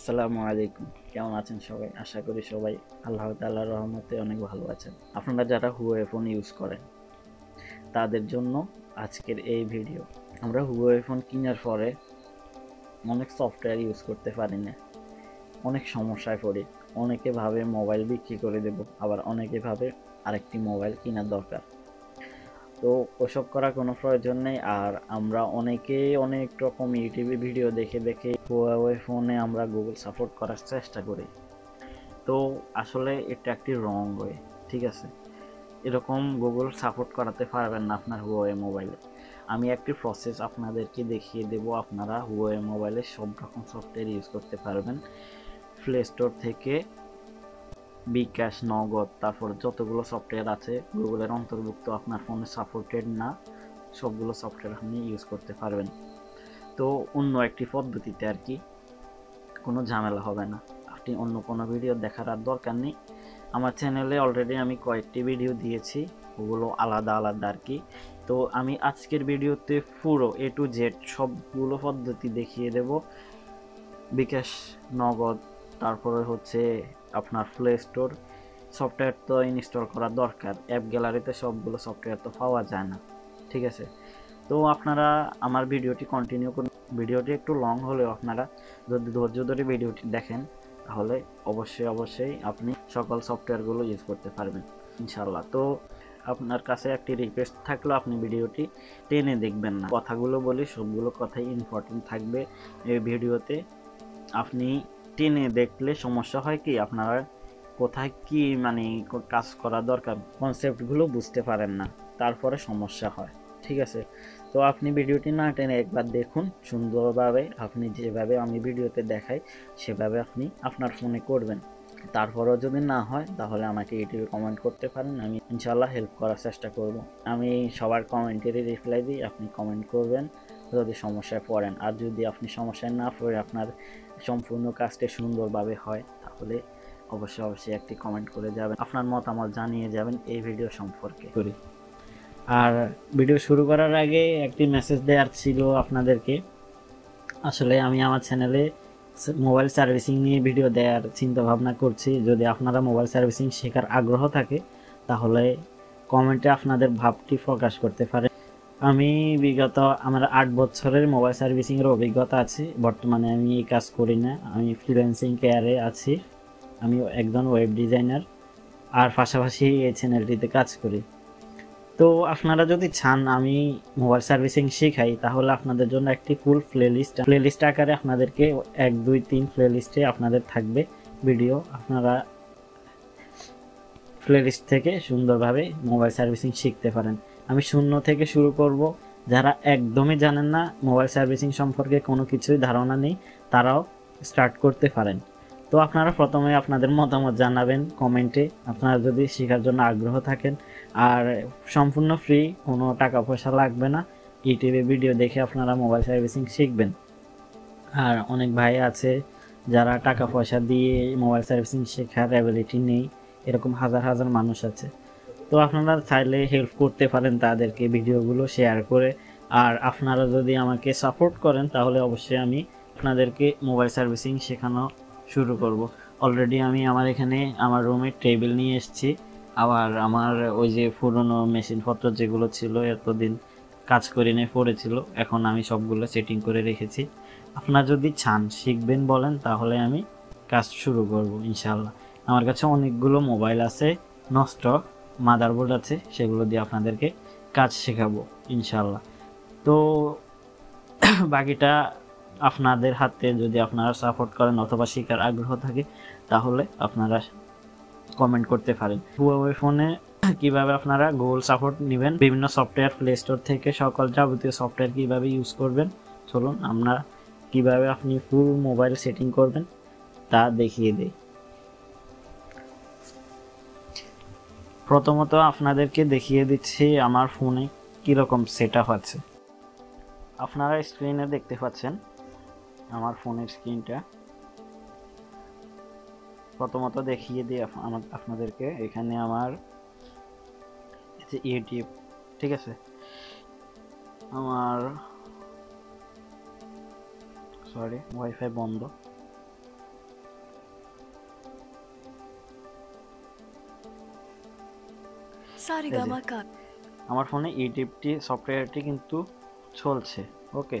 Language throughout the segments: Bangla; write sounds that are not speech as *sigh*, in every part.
আসসালামু আলাইকুম। কেমন আছেন সবাই? আশা করি সবাই আল্লাহ তাল্লাহ রহমতে অনেক ভালো আছেন। আপনারা যারা হুয়ে ফোন ইউজ করেন, তাদের জন্য আজকের এই ভিডিও আমরা হুয়ে ফোন কেনার পরে অনেক সফটওয়্যার ইউজ করতে পারি না। অনেক সমস্যায় পড়ি। অনেকে ভাবে মোবাইল বিক্রি করে দেব, আবার অনেকে ভাবে আরেকটি মোবাইল কেনার দরকার। তো ওসব করার কোনো প্রয়োজন নেই। আর আমরা অনেকেই অনেক রকম ইউটিউবে ভিডিও দেখে দেখে হুয়াওয়ে ফোনে আমরা গুগল সাপোর্ট করার চেষ্টা করি। তো আসলে এটা একটি রং ওয়ে ঠিক আছে? এরকম গুগল সাপোর্ট করাতে পারবেন না আপনার হুয়াওয়ে মোবাইলে আমি একটি প্রসেস আপনাদেরকে দেখিয়ে দেব, আপনারা হুয়াওয়ে মোবাইলে সব রকম সফটওয়্যার ইউজ করতে পারবেন। প্লে স্টোর থেকে বিকাশ, নগদ, তারপর যতগুলো সফটওয়্যার আছে গুগলের অন্তর্ভুক্ত আপনার ফোনে সাপোর্টেড না, সবগুলো সফটওয়্যার আপনি ইউজ করতে পারবেন। তো অন্য একটি পদ্ধতিতে আর কি, কোনো ঝামেলা হবে না। আপনি অন্য কোনো ভিডিও দেখার আর দরকার নেই। আমার চ্যানেলে অলরেডি আমি কয়েকটি ভিডিও দিয়েছি, ওগুলো আলাদা আলাদা আর কি। তো আমি আজকের ভিডিওতে পুরো এ টু জেড সবগুলো পদ্ধতি দেখিয়ে দেব। বিকাশ, নগদ তারপরে হচ্ছে আপনার প্লে স্টোর সফটওয়্যার তো ইনস্টল করা দরকার। অ্যাপ গ্যালারিতে সবগুলো সফটওয়্যার তো পাওয়া যায় না, ঠিক আছে? তো আপনারা আমার ভিডিওটি কন্টিনিউ করুন। ভিডিওটি একটু লং হলেও আপনারা যদি ধৈর্য ধরে ভিডিওটি দেখেন, তাহলে অবশ্যই অবশ্যই আপনি সকল সফটওয়্যারগুলো ইউজ করতে পারবেন ইনশাল্লাহ তো আপনার কাছে একটি রিকোয়েস্ট থাকলেও আপনি ভিডিওটি টেনে দেখবেন না। কথাগুলো বলি, সবগুলো কথাই ইম্পর্টেন্ট থাকবে এই ভিডিওতে। আপনি টেনে দেখলে সমস্যা হয় কি? আপনারা কোথায় কি মানে কাজ করা দরকার? কনসেপ্টগুলো বুঝতে পারেন না। তারপরে সমস্যা হয়। ঠিক আছে? তো আপনি ভিডিওটি না টেনে একবার দেখুন। সুন্দরভাবে আপনি যেভাবে আমি ভিডিওতে দেখাই, সেভাবে আপনি আপনার ফোনে করবেন। তারপরেও যদি না হয়, তাহলে আমাকে ইউটিউবে কমেন্ট করতে পারেন। আমি ইনশাল্লাহ হেল্প করার চেষ্টা করব। আমি সবার কমেন্টেরই রিপ্লাই দিই। আপনি কমেন্ট করবেন যদি সমস্যায় পড়েন। আর যদি আপনি সমস্যায় না পড়ে আপনার সম্পূর্ণ কাজটি সুন্দরভাবে হয় তাহলে অবশ্যই অবশ্যই একটি কমেন্ট করে যাবেন আপনার মতামত জানিয়ে যাবেন এই ভিডিও সম্পর্কে। করি। আর ভিডিও শুরু করার আগে একটি মেসেজ দেওয়ার ছিল আপনাদেরকে। আসলে আমি আমার চ্যানেলে মোবাইল সার্ভিসিং নিয়ে ভিডিও দেওয়ার চিন্তা ভাবনা করছি। যদি আপনারা মোবাইল সার্ভিসিং শেখার আগ্রহ থাকে তাহলে কমেন্টে আপনাদের ভাবটি প্রকাশ করতে পারে আমি বিগত আমার আট বছরের মোবাইল সার্ভিসিংয়ের অভিজ্ঞতা আছে। বর্তমানে আমি এই কাজ করি না। আমি ফ্রিল্যান্সিং কেয়ারে আছি। আমি একজন ওয়েব ডিজাইনার আর পাশাপাশি এই চ্যানেলটিতে কাজ করি। তো আপনারা যদি চান আমি মোবাইল সার্ভিসিং শেখাই, তাহলে আপনাদের জন্য একটি ফুল প্লেলিস্ট প্লেলিস্ট আকারে আপনাদেরকে এক, দুই, তিন প্লেলিস্টে আপনাদের থাকবে ভিডিও আপনারা প্লেলিস্ট থেকে সুন্দরভাবে মোবাইল সার্ভিসিং শিখতে পারেন। আমি শূন্য থেকে শুরু করব। যারা একদমই জানেন না, মোবাইল সার্ভিসিং সম্পর্কে কোনো কিছুই ধারণা নেই, তারাও স্টার্ট করতে পারেন। তো আপনারা প্রথমে আপনাদের মতামত জানাবেন কমেন্টে। আপনারা যদি শেখার জন্য আগ্রহ থাকেন, আর সম্পূর্ণ ফ্রি, কোনো টাকা পয়সা লাগবে না, ইউটিউবে ভিডিও দেখে আপনারা মোবাইল সার্ভিসিং শিখবেন। আর অনেক ভাই আছে, যারা টাকা পয়সা দিয়ে মোবাইল সার্ভিসিং শেখার অ্যাবিলিটি নেই, এরকম হাজার হাজার মানুষ আছে। তো আপনারা চাইলে হেল্প করতে পারেন তাদেরকে ভিডিওগুলো শেয়ার করে। আর আপনারা যদি আমাকে সাপোর্ট করেন, তাহলে অবশ্যই আমি আপনাদেরকে মোবাইল সার্ভিসিং শেখানো শুরু করব। অলরেডি আমি আমার এখানে আমার রুমে টেবিল নিয়ে এসেছি। আবার আমার ওই যে পুরনো মেশিনপত্র যেগুলো ছিল, এতদিন কাজ করে নিয়ে পড়েছিল, এখন আমি সবগুলো সেটিং করে রেখেছি। আপনারা যদি চান, শিখবেন বলেন, তাহলে আমি কাজ শুরু করব ইনশাল্লাহ আমার কাছে অনেকগুলো মোবাইল আছে, নষ্ট মাদারবোর্ড আছে, সেগুলো দিয়ে আপনাদেরকে কাজ শেখাবো ইনশাল্লাহ তো *clears throat* বাকিটা আপনাদের হাতে যদি আপনারা সাপোর্ট করেন অথবা শেখার আগ্রহ থাকে, তাহলে আপনারা কমেন্ট করতে পারেন। হুয়াওয়ে ফোনে কীভাবে আপনারা গুগল সাপোর্ট নেবেন, বিভিন্ন সফটওয়্যার প্লে স্টোর থেকে সকল যাবতীয় সফটওয়্যার কীভাবে ইউজ করবেন, চলুন আমরা কীভাবে আপনি ফুল মোবাইল সেটিং করবেন, তা দেখিয়ে দিই। প্রথমত আপনাদেরকে দেখিয়ে দিচ্ছি আমার ফোনে কীরকম সেট আপ আছে। আপনারা স্ক্রিনে দেখতে পাচ্ছেন আমার ফোনের স্ক্রিনটা প্রথমত দেখিয়ে দিই আপনাদেরকে, এখানে আমার ইউটিউব ঠিক আছে? আমার সরি ওয়াইফাই বন্ধ। আমার ফোনে ইউটিউবটি সফটওয়্যারটি কিন্তু চলছে ওকে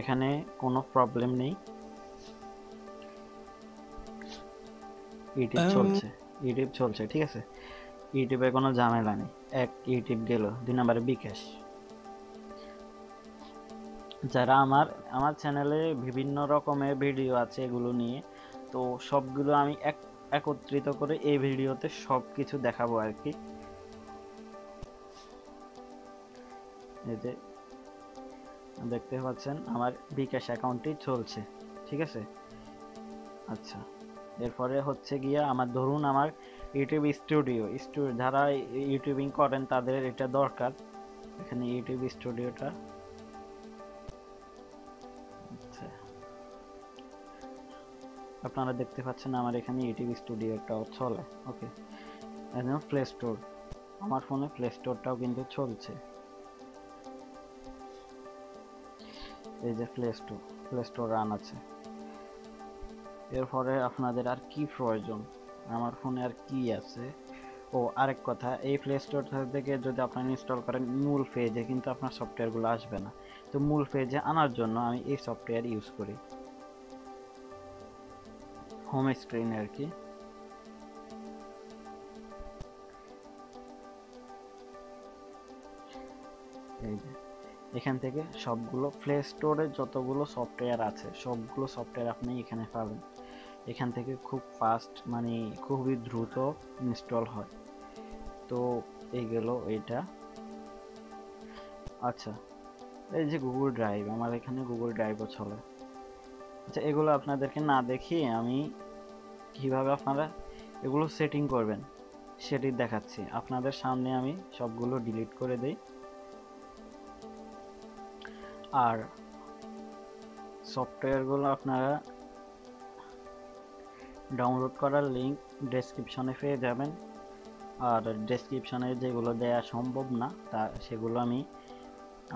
এখানে কোনো প্রবলেম নেই। ইউটিউব চলছে ইউটিউব চলছে ঠিক আছে? ইউটিউবে কোনো ঝামেলা নেই এক ইউটিউব গেল দুই নম্বরে বিকাশ। যারা আমার আমার চ্যানেলে বিভিন্ন রকমের ভিডিও আছে এগুলো নিয়ে তো সবগুলো আমি এক একত্রিত করে এই ভিডিওতে সব কিছু দেখাবো আর কি। এই যে দেখতে পাচ্ছেন আমার বিকাশ অ্যাকাউন্টটি চলছে, ঠিক আছে? আচ্ছা এরপরে হচ্ছে গিয়া আমার ধরুন আমার ইউটিউব স্টুডিও স্টুডিও যারা ইউটিউবিং করেন তাদের এটা দরকার। এখানে ইউটিউব স্টুডিওটা আচ্ছা আপনারা দেখতে পাচ্ছেন আমার এখানে ইউটিউব স্টুডিওটাও চলে ওকে প্লে স্টোর আমার ফোনে প্লে স্টোরটাও কিন্তু চলছে। এই যে Play Store Play Store run আছে। এরপরে আপনাদের আর কি প্রয়োজন? আমার ফোনে আর কি আছে? ও, আরেক কথা, এই প্লে স্টোর থেকে যদি আপনারা ইনস্টল করেন মূল পেজে কিন্তু আপনার সফটওয়্যারগুলো আসবে না। তো মূল পেজে আনার জন্য আমি এই সফটওয়্যার ইউজ করি। হোম স্ক্রিনে আর কি। এখান থেকে সবগুলো প্লে স্টোরে যতগুলো সফটওয়্যার আছে, সবগুলো সফটওয়্যার আপনি এখানে পাবেন। এখান থেকে খুব ফাস্ট মানে খুবই দ্রুত ইনস্টল হয়। তো এই গেল এইটা। আচ্ছা এই যে গুগল ড্রাইভ আমার এখানে গুগল ড্রাইভও চলে। আচ্ছা এগুলো আপনাদেরকে না দেখিয়ে আমি কীভাবে আপনারা এগুলো সেটিং করবেন, সেটি দেখাচ্ছি। আপনাদের সামনে আমি সবগুলো ডিলিট করে দেই। আর সফটওয়্যারগুলো আপনারা ডাউনলোড করার লিঙ্ক ডেসক্রিপশনে পেয়ে যাবেন। আর ডেসক্রিপশনে যেগুলো দেওয়া সম্ভব না, তা সেগুলো আমি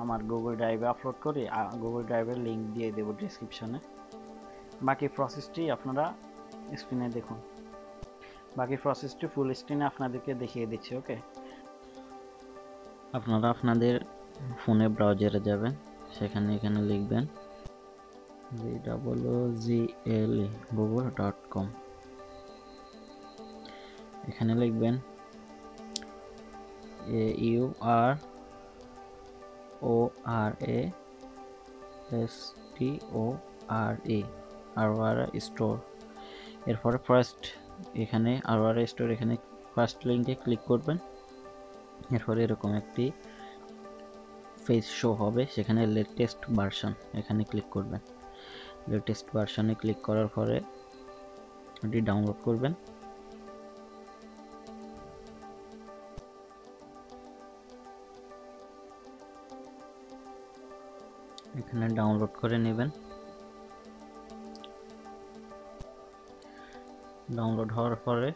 আমার গুগল ড্রাইভে আপলোড করি গুগল ড্রাইভের লিঙ্ক দিয়ে দেবো ডেসক্রিপশনে বাকি প্রসেসটি আপনারা স্ক্রিনে দেখুন। বাকি প্রসেসটি ফুল স্ক্রিনে আপনাদেরকে দেখিয়ে দিচ্ছি ওকে আপনারা আপনাদের ফোনে ব্রাউজারে যাবেন। সেখানে এখানে লিখবেন G double O G L Google dot com এখানে লিখবেন A U R O R A S T O R A R R store এরপরে ফার্স্ট এখানে আর আর স্টোর এখানে ফার্স্ট লিঙ্কে ক্লিক করবেন। এরপরে এরকম একটি পেজ শো হবে, সেখানে লেটেস্ট ভার্সন এখানে ক্লিক করবেন। লেটেস্ট ভার্সনে ক্লিক করার পরে এটি ডাউনলোড করবেন। এখানে ডাউনলোড করে নেবেন। ডাউনলোড হওয়ার পরে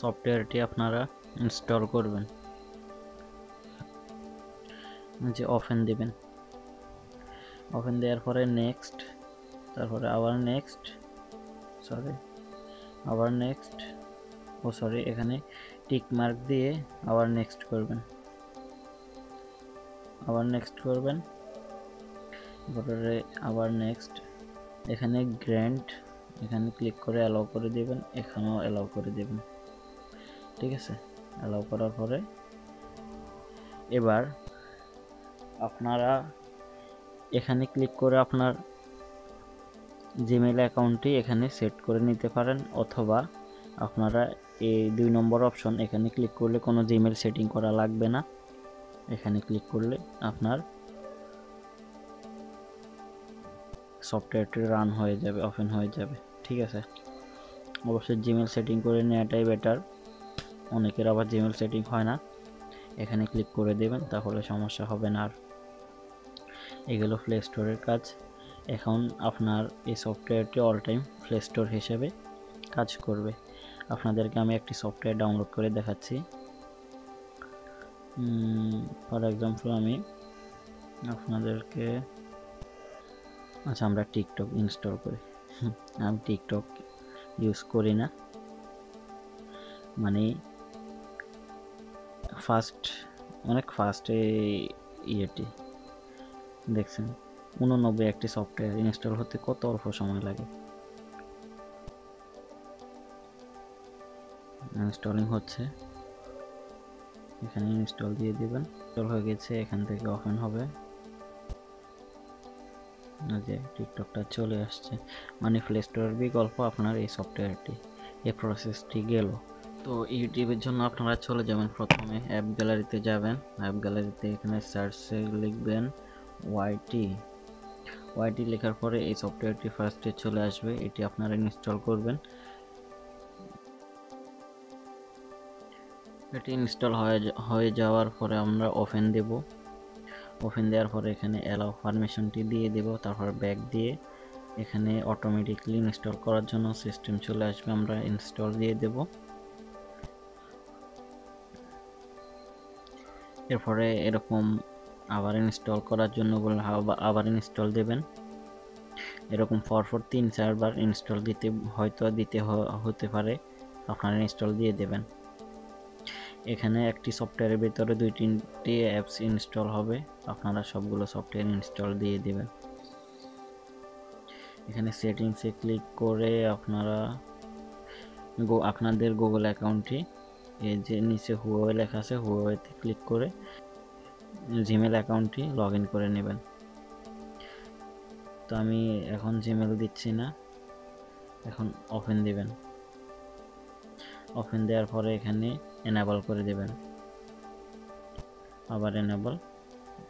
সফটওয়্যারটি আপনারা ইনস্টল করবেন। যে অফেন দিবেন। অফেন দেওয়ার পরে নেক্সট তারপরে আবার নেক্সট সরি আবার নেক্সট ও সরি এখানে টিক মার্ক দিয়ে আবার নেক্সট করবেন। আবার নেক্সট করবেন। তারপরে আবার নেক্সট এখানে গ্র্যান্ড এখানে ক্লিক করে অ্যালাউ করে দিবেন, এখানেও অ্যালাউ করে দিবেন। ঠিক আছে? অ্যালাউ করার পরে, এবার আপনারা এখানে ক্লিক করে আপনার জিমেল অ্যাকাউন্টটি এখানে সেট করে নিতে পারেন অথবা আপনারা এই দুই নম্বর অপশন এখানে ক্লিক করলে কোনো জিমেল সেটিং করা লাগবে না। এখানে ক্লিক করলে আপনার সফটওয়্যারটি রান হয়ে যাবে ওপেন হয়ে যাবে, ঠিক আছে? অবশ্যই জিমেল সেটিং করে নেওয়াটাই বেটার অনেকের আবার জিমেল সেটিং হয় না। এখানে ক্লিক করে দেবেন, তাহলে সমস্যা হবে না আর। এগুলো প্লে স্টোরের কাজ। এখন আপনার এই সফটওয়্যারটি অল টাইম প্লে স্টোর হিসেবে কাজ করবে। আপনাদেরকে আমি একটি সফটওয়্যার ডাউনলোড করে দেখাচ্ছি। ফর এক্সাম্পল আমি আপনাদেরকে আচ্ছা আমরা টিকটক ইনস্টল করি। আমি টিকটক ইউজ করি না। মানে ফাস্ট অনেক ফাস্ট এই ইয়েটি। দেখছেন, উননব্বই একটি সফটওয়্যার ইনস্টল হতে কত অল্প সময় লাগে? ইনস্টলিং হচ্ছে। এখানে ইনস্টল দিয়ে দিবেন। ইনস্টল হয়ে গেছে, এখান থেকে ওপেন হবে। যে টিকটকটা চলে আসছে। মানে প্লে স্টোরের বিকল্প আপনার এই সফটওয়্যারটি এই প্রসেসটি গেল। তো ইউটিউবের জন্য আপনারা চলে যাবেন প্রথমে। অ্যাপ গ্যালারিতে যাবেন। অ্যাপ গ্যালারিতে এখানে সার্চে লিখবেন। ওয়াইটি ওয়াইটি লেখার পরে এই সফটওয়্যারটি ফার্স্টে চলে আসবে, এটি আপনারা ইনস্টল করবেন। এটি ইনস্টল হয়ে যাওয়ার পরে আমরা ওপেন দেব। ওপেন দেওয়ার পরে এখানে অ্যালাউ পারমিশনটি দিয়ে দেব, তারপর ব্যাক দিয়ে এখানে অটোমেটিকলি ইনস্টল করার জন্য সিস্টেম চলে আসবে, আমরা ইনস্টল দিয়ে দেব। এরপরে এরকম আবার ইনস্টল করার জন্য বললে আবার ইনস্টল দেবেন। এরকম পরপর তিন চারবার ইনস্টল দিতে, হয়তো দিতে হতে পারে, আপনারা ইনস্টল দিয়ে দেবেন। এখানে একটি সফটওয়্যারের ভিতরে দুই, তিনটি অ্যাপস ইনস্টল হবে, আপনারা সবগুলো সফটওয়্যার ইনস্টল দিয়ে দেবেন। এখানে সেটিংসে ক্লিক করে আপনারা আপনাদের গুগল অ্যাকাউন্টটি এই যে নিচে হুয়াওয়ে লেখা আছে হুয়াওয়েতে ক্লিক করে জিমেল অ্যাকাউন্টটি লগ ইন করে নেবেন। তো আমি এখন জিমেল দিচ্ছি না। এখন ওপেন দিবেন। ওপেন দেওয়ার পরে এখানে এনাবল করে দেবেন। আবার এনাবল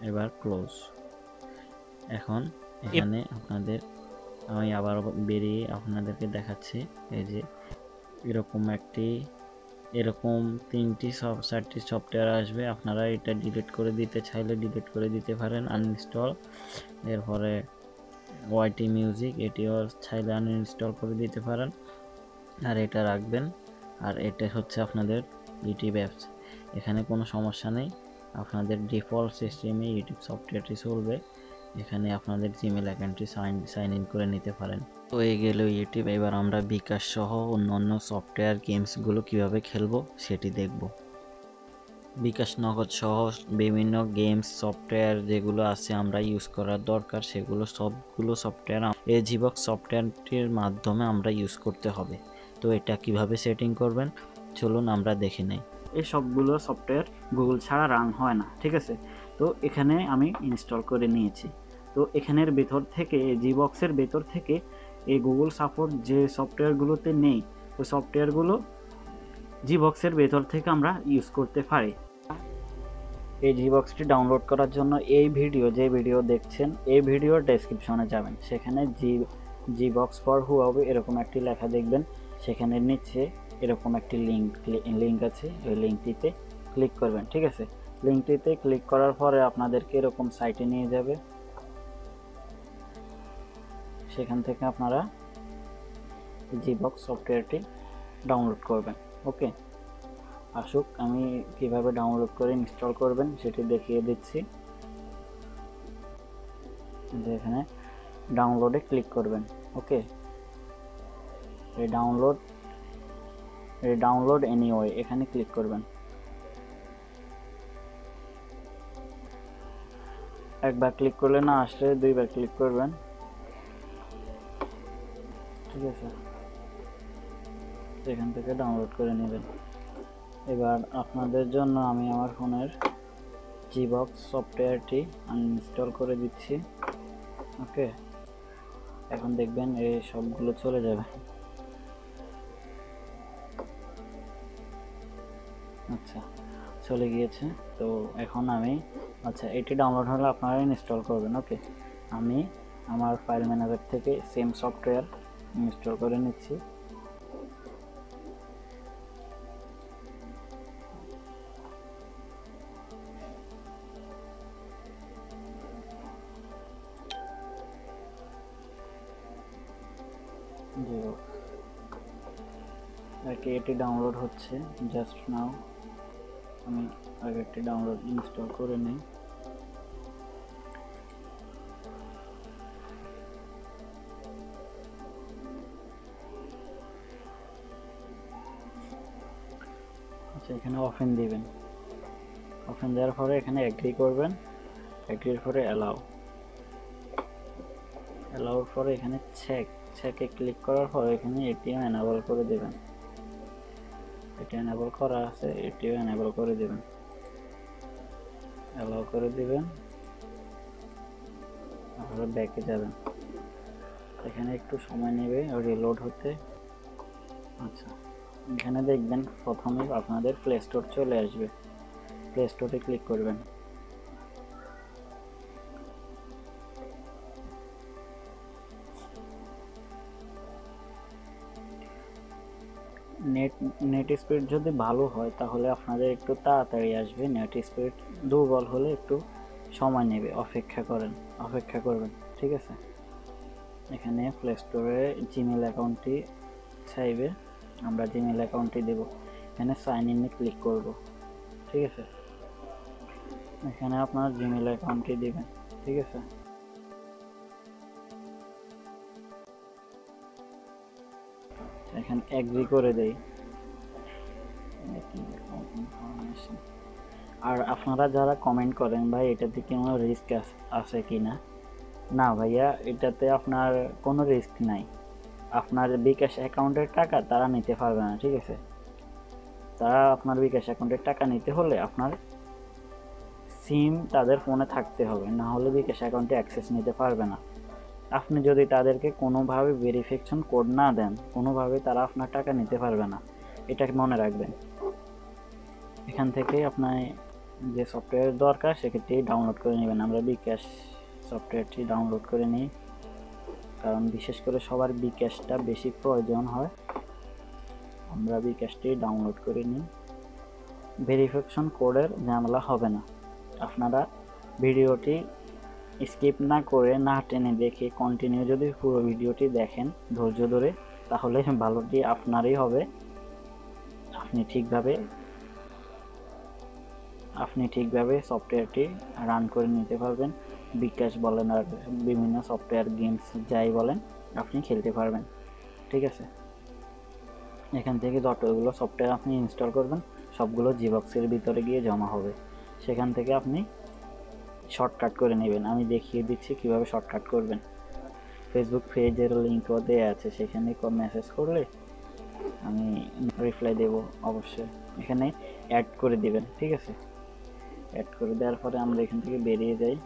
এবার ক্লোজ এখন এখানে আপনাদের, আমি আবার বেরিয়ে আপনাদেরকে দেখাচ্ছি, এই যে এরকম একটি এরকম তিনটি সব, চারটি সফটওয়্যার আসবে। আপনারা এটা ডিলিট করে দিতে চাইলে ডিলিট করে দিতে পারেন আনইনস্টল এরপরে ওয়াইটি মিউজিক এটিও চাইলে আনইনস্টল করে দিতে পারেন। আর এটা রাখবেন। আর এটা হচ্ছে আপনাদের ইউটিউব অ্যাপস এখানে কোনো সমস্যা নেই। আপনাদের ডিফল্ট সিস্টেমে ইউটিউব সফটওয়্যারটি চলবে। এখানে আপনাদের জিমেল অ্যাকাউন্টটি সাইন সাইন ইন করে নিতে পারেন। তো এই গেল ইউটিউব এবার আমরা বিকাশ সহ অন্যান্য সফটওয়্যার গেমসগুলো কীভাবে খেলব সেটি দেখব। বিকাশ নগদ সহ বিভিন্ন গেমস সফটওয়্যার যেগুলো আছে আমরা ইউজ করার দরকার, সেগুলো সবগুলো সফটওয়্যার এই জিবক্স সফটওয়্যারটির মাধ্যমে আমরা ইউজ করতে হবে। তো এটা কীভাবে সেটিং করবেন? চলুন আমরা দেখে নেই। এই সবগুলো সফটওয়্যার গুগল ছাড়া রান হয় না, ঠিক আছে? তো এখানে আমি ইনস্টল করে নিয়েছি। তো এখানের ভেতর থেকে জি বক্সের ভেতর থেকে এই গুগল সাপোর্ট যে সফটওয়্যারগুলোতে নেই, ওই সফটওয়্যারগুলো জি বক্সের ভেতর থেকে আমরা ইউজ করতে পারি। এই জি বক্সটি ডাউনলোড করার জন্য এই ভিডিও যে ভিডিও দেখছেন, এই ভিডিওর ডেসক্রিপশনে যাবেন। সেখানে জি জি বক্স ফর হু হবে, এরকম একটি লেখা দেখবেন। সেখানে নিচে এরকম একটি লিঙ্ক লিঙ্ক আছে, ওই লিঙ্কটিতে ক্লিক করবেন, ঠিক আছে? লিঙ্কটিতে ক্লিক করার পরে আপনাদেরকে এরকম সাইটে নিয়ে যাবে। সেখান থেকে আপনারা জিবক্স সফটওয়্যারটি ডাউনলোড করবেন। ওকে? আসুক, আমি কীভাবে ডাউনলোড করে ইনস্টল করবেন সেটি দেখিয়ে দিচ্ছি। এখানে ডাউনলোডে ক্লিক করবেন। ওকে? এই ডাউনলোড এই ডাউনলোড এনিওয়ে, এখানে ক্লিক করবেন। একবার ক্লিক করলে না আসলে দুইবার ক্লিক করবেন। ঠিক আছে। এখান থেকে ডাউনলোড করে নেবেন। এবার আপনাদের জন্য আমি আমার ফোনের জিবক্স সফটওয়্যারটি আনইনস্টল করে দিচ্ছি। ওকে? এখন দেখবেন এই সবগুলো চলে যাবে। আচ্ছা চলে গিয়েছে। তো এখন আমি আচ্ছা এটি ডাউনলোড হলে আপনারা ইনস্টল করবেন ওকে আমি আমার ফাইল ম্যানেজার থেকে সেম সফটওয়্যার ইনস্টল করে নিচ্ছি। এটি ডাউনলোড হচ্ছে জাস্ট নাও আমি আগেরটি ডাউনলোড ইনস্টল করে নিই। আচ্ছা এখানে ওপেন দিবেন। অপশন দেওয়ার পরে এখানে এগ্রি করবেন। এগ্রির পরে অ্যালাউ অ্যালাউর পরে এখানে চেক চেকে ক্লিক করার পর এখানে এটিএম এনাবল করে দেবেন। এটি এনাবল করা আছে এটিও এনাবল করে দেবেন। অ্যালাউ করে দেবেন। আবার ব্যাকে যাবেন। এখানে একটু সময় নেবে রিলোড হতে। আচ্ছা এখানে দেখবেন প্রথমে আপনাদের প্লে স্টোর চলে আসবে। প্লে স্টোরে ক্লিক করবেন। নেট নেট স্পিড যদি ভালো হয়, তাহলে আপনাদের একটু তাড়াতাড়ি আসবে নেট স্পিড দুর্বল হলে একটু সময় নেবে, অপেক্ষা করেন, অপেক্ষা করবেন, ঠিক আছে? এখানে প্লে স্টোরে জিমেল অ্যাকাউন্টটি চাইবে, আমরা জিমেল অ্যাকাউন্টটি দেব। এখানে সাইন ইনে ক্লিক করব, ঠিক আছে? এখানে আপনার জিমেল অ্যাকাউন্টটি দেবেন, ঠিক আছে? এখানে এগ্রি করে দেই। আর আপনারা যারা কমেন্ট করেন, ভাই, এটাতে কোনো রিস্ক আছে কি না না ভাইয়া, এটাতে আপনার কোনো রিস্ক নাই। আপনার বিকাশ অ্যাকাউন্টের টাকা তারা নিতে পারবে না, ঠিক আছে? তারা আপনার বিকাশ অ্যাকাউন্টের টাকা নিতে হলে আপনার সিম তাদের ফোনে থাকতে হবে, না হলে বিকাশ অ্যাকাউন্টে অ্যাক্সেস নিতে পারবে না। আপনি যদি তাদেরকে কোনোভাবে ভেরিফিকেশন কোড না দেন, কোনোভাবে তারা আপনার টাকা নিতে পারবে না। এটা মনে রাখবেন। এখান থেকে আপনার যে সফটওয়্যার দরকার, সেক্ষেত্রে ডাউনলোড করে নেবেন। আমরা বিকাশ সফটওয়্যারটি ডাউনলোড করে নিই। কারণ বিশেষ করে সবার বিকাশটা বেশি প্রয়োজন হয়। আমরা বিকাশটি ডাউনলোড করে নিই। ভেরিফিকেশন কোডের ঝামেলা হবে না। আপনারা ভিডিওটি স্কিপ না করে, না টেনে দেখে কন্টিনিউ যদি পুরো ভিডিওটি দেখেন ধৈর্য ধরে, তাহলে ভালোটি আপনারই হবে। আপনি ঠিকভাবে আপনি ঠিকভাবে সফটওয়্যারটি রান করে নিতে পারবেন। বিকাশ বলেন আর বিভিন্ন সফটওয়্যার গেমস যাই বলেন, আপনি খেলতে পারবেন। ঠিক আছে? এখান থেকে যতগুলো সফটওয়্যার আপনি ইনস্টল করবেন, সবগুলো জিবক্সের ভিতরে গিয়ে জমা হবে। সেখান থেকে আপনি শর্টকাট করে নেবেন। আমি দেখিয়ে দিচ্ছি কীভাবে শর্টকাট করবেন। ফেসবুক পেজের লিঙ্কও দেওয়া আছে। সেখানে কম মেসেজ করলে আমি রিপ্লাই দেব অবশ্যই। এখানে অ্যাড করে দিবেন। ঠিক আছে? অ্যাড করে দেওয়ার পরে আমরা এখান থেকে বেরিয়ে যাই।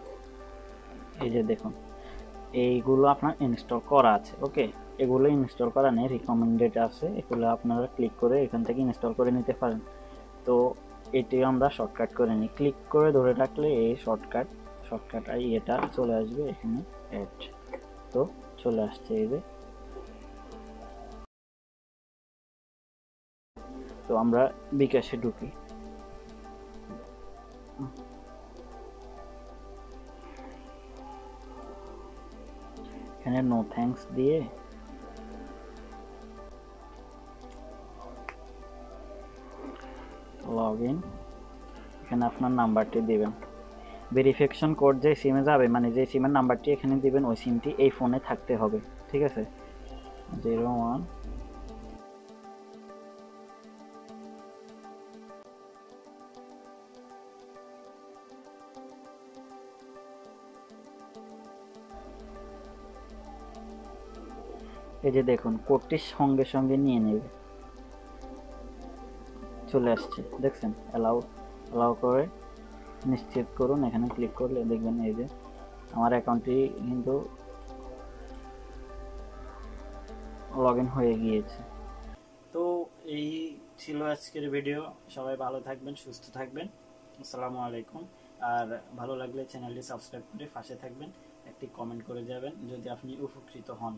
এই যে দেখুন, এইগুলো আপনার ইনস্টল করা আছে ওকে এগুলো ইনস্টল করা নেই রিকমেন্ডেড আছে। এগুলো আপনারা ক্লিক করে এখান থেকে ইনস্টল করে নিতে পারেন। তো এটি আমরা শর্টকাট করে নিই। ক্লিক করে ধরে রাখলে এই শর্টকাট শর্টকাট এটা চলে আসবে এখানে অ্যাড তো চলে আসছে এই যে। তো আমরা বিকাশে ঢুকি। এখানে নো থ্যাঙ্কস দিয়ে লগ ইন এখানে আপনার নাম্বারটি দেবেন। ভেরিফিকেশন কোড যে সিমে যাবে মানে যে সিমের নাম্বারটি এখানে দিবেন, ওই সিমটি এই ফোনে থাকতে হবে, ঠিক আছে? জিরো ওয়ান এই যে দেখুন কোডটি সঙ্গে সঙ্গে নিয়ে নেবে। চলে আসছে, দেখছেন? অ্যালাউ অ্যালাউ করে নিশ্চিত করুন, এখানে ক্লিক করলে দেখবেন এই যে আমার অ্যাকাউন্টটি কিন্তু লগ হয়ে গিয়েছে। তো এই ছিল আজকের ভিডিও সবাই ভালো থাকবেন, সুস্থ থাকবেন। আসসালামু আলাইকুম। আর ভালো লাগলে চ্যানেলটি সাবস্ক্রাইব করে পাশে থাকবেন। একটি কমেন্ট করে যাবেন, যদি আপনি উপকৃত হন।